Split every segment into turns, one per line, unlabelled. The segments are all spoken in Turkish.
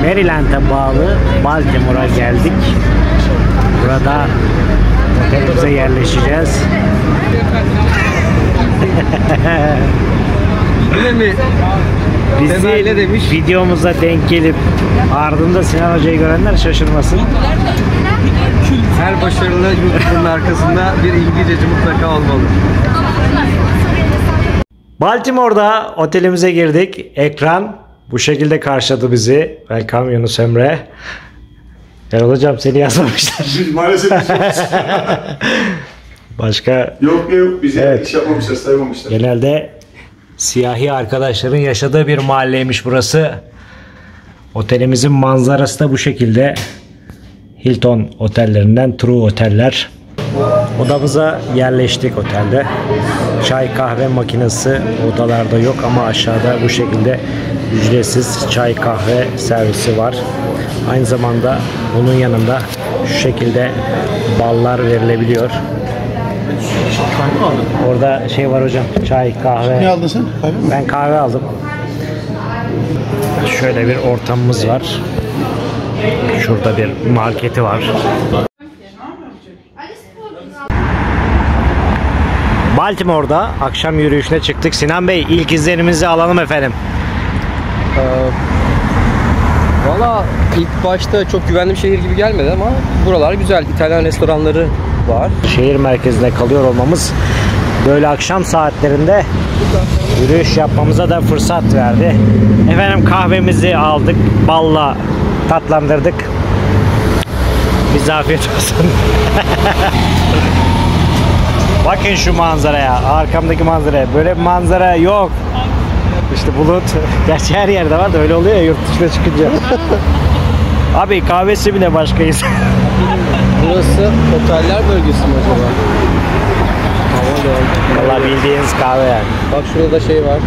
Maryland'e bağlı Baltimore'a geldik. Burada otelimize yerleşeceğiz.
Öyle mi?
Bizi
demiş.
videomuza denk gelip ardında Sinan Hoca'yı görenler şaşırmasın.
Her başarılı YouTuber'ın arkasında bir İngilizceci mutlaka olmalı.
Baltimore'da otelimize girdik. Ekran bu şekilde karşıladı bizi. Welcome Yunus Emre. Erol Hocam seni yazmamışlar.
Maalesef.
Başka
yok yok bize
Evet.
iş yapmamışlar, saymamışlar.
genelde siyahi arkadaşların yaşadığı bir mahalleymiş burası. Otelimizin manzarası da bu şekilde. Hilton otellerinden True Oteller. Odamıza yerleştik otelde. Çay kahve makinesi odalarda yok ama aşağıda bu şekilde ücretsiz çay kahve servisi var. Aynı zamanda bunun yanında şu şekilde ballar verilebiliyor. Orada şey var hocam çay kahve.
Ne aldın sen? Kahve mi?
Ben kahve aldım. Şöyle bir ortamımız var. Şurada bir marketi var. Baltimore'da akşam yürüyüşüne çıktık. Sinan Bey ilk izlenimizi alalım efendim.
Valla ilk başta çok güvenli bir şehir gibi gelmedi ama buralar güzel. İtalyan restoranları var.
Şehir merkezinde kalıyor olmamız böyle akşam saatlerinde yürüyüş yapmamıza da fırsat verdi. Efendim kahvemizi aldık. Balla tatlandırdık. Bize afiyet olsun. Bakın şu manzaraya. Arkamdaki manzaraya. Böyle bir manzara yok. İşte bulut. Gerçi her yerde var da öyle oluyor ya yurt dışına çıkınca. Abi kahvesi bile başkayız.
Burası oteller bölgesi mi acaba?
Valla bildiğiniz kahve yani.
Bak şurada da şey var.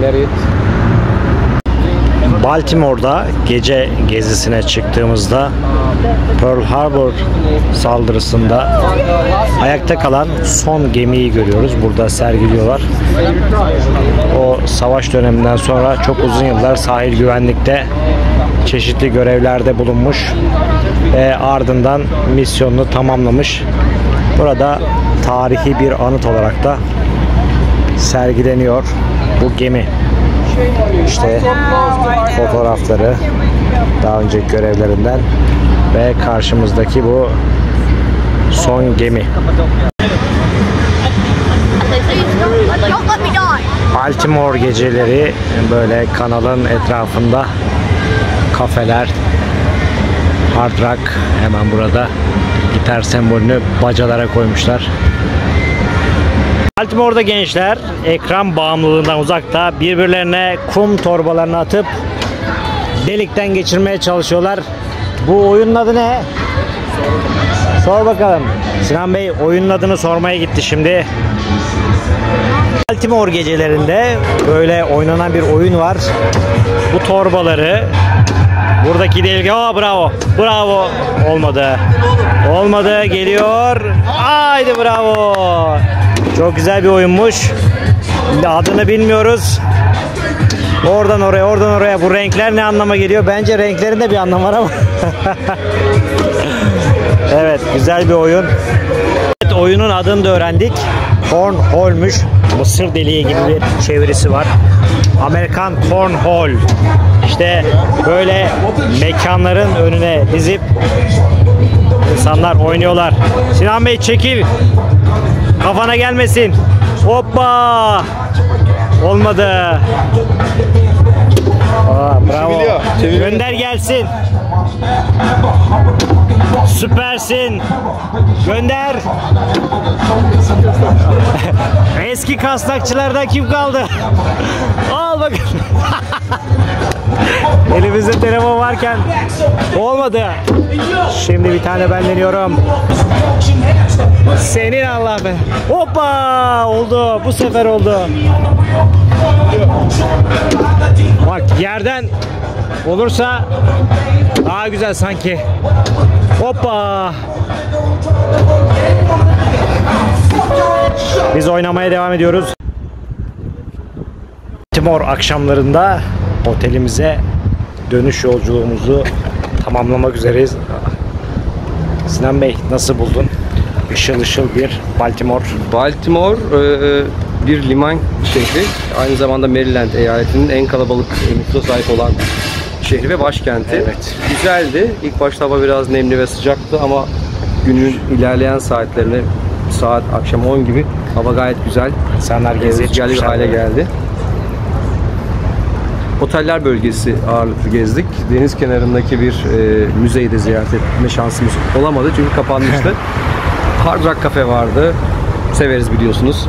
Marriott.
Baltimore'da gece gezisine çıktığımızda Pearl Harbor saldırısında ayakta kalan son gemiyi görüyoruz. Burada sergiliyorlar. O savaş döneminden sonra çok uzun yıllar sahil güvenlikte çeşitli görevlerde bulunmuş ve ardından misyonunu tamamlamış. Burada tarihi bir anıt olarak da sergileniyor bu gemi. İşte fotoğrafları daha önceki görevlerinden ve karşımızdaki bu son gemi. Baltimore geceleri böyle kanalın etrafında kafeler Hard Rock hemen burada gitar sembolünü bacalara koymuşlar. Baltimore'da gençler ekran bağımlılığından uzakta birbirlerine kum torbalarını atıp delikten geçirmeye çalışıyorlar. Bu oyunun adı ne? Sor bakalım. Sinan Bey oyunun adını sormaya gitti şimdi. Baltimore gecelerinde böyle oynanan bir oyun var. Bu torbaları buradaki delik Aa, bravo. Bravo. Olmadı. Olmadı. Geliyor. Haydi bravo. Çok güzel bir oyunmuş. Adını bilmiyoruz. Oradan oraya, oradan oraya. Bu renkler ne anlama geliyor? Bence renklerin de bir anlamı var ama. evet, güzel bir oyun. Evet, oyunun adını da öğrendik. Cornhole'muş. Mısır deliği gibi bir çevirisi var. Amerikan Cornhole. İşte böyle mekanların önüne dizip insanlar oynuyorlar. Sinan Bey çekil. Kafana gelmesin. Hoppa. Olmadı. Aa, bravo.
Çeviriyor.
Gönder gelsin. Süpersin. Gönder. Eski kasnakçılardan kim kaldı? Al bakın. Elimizde telefon varken olmadı. Şimdi bir tane ben deniyorum. Senin Allah be. Hoppa oldu. Bu sefer oldu. Bak yerden olursa daha güzel sanki. Hoppa. Biz oynamaya devam ediyoruz. Timor akşamlarında otelimize dönüş yolculuğumuzu tamamlamak üzereyiz. Sinan Bey nasıl buldun? Işıl ışıl bir Baltimore.
Baltimore e, bir liman şehri. Aynı zamanda Maryland eyaletinin en kalabalık nüfusa sahip olan şehri ve başkenti.
Evet.
Güzeldi. İlk başta hava biraz nemli ve sıcaktı ama günün ilerleyen saatlerine saat akşam 10 gibi hava gayet güzel.
İnsanlar geziye
Rüzgarlı bir
çıkmışlar.
hale geldi. Oteller bölgesi ağırlıklı gezdik. Deniz kenarındaki bir e, müzeyi de ziyaret etme şansımız olamadı çünkü kapanmıştı. Hard Rock Cafe vardı. Severiz biliyorsunuz.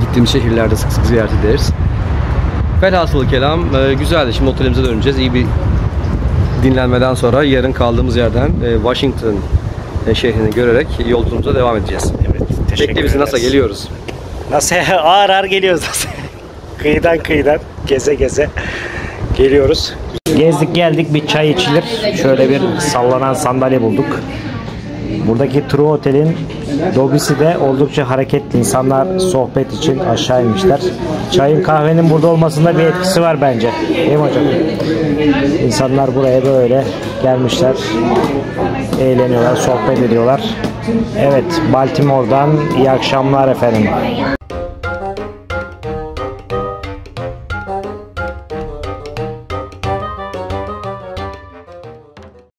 Gittiğimiz şehirlerde sık sık ziyaret ederiz. Velhasılı kelam e, güzeldi. Şimdi otelimize döneceğiz. İyi bir dinlenmeden sonra yarın kaldığımız yerden e, Washington e, şehrini görerek yolculuğumuza devam edeceğiz.
Evet, teşekkür
Bekle bizi NASA
ederiz.
geliyoruz.
Nasıl ağır ağır geliyoruz nasıl? kıyıdan kıyıdan geze geze geliyoruz. Gezdik geldik bir çay içilir. Şöyle bir sallanan sandalye bulduk. Buradaki True Otel'in lobisi de oldukça hareketli. İnsanlar sohbet için aşağı inmişler. Çayın kahvenin burada olmasında bir etkisi var bence. Değil mi hocam? İnsanlar buraya böyle gelmişler. Eğleniyorlar, sohbet ediyorlar. Evet, Baltimore'dan iyi akşamlar efendim.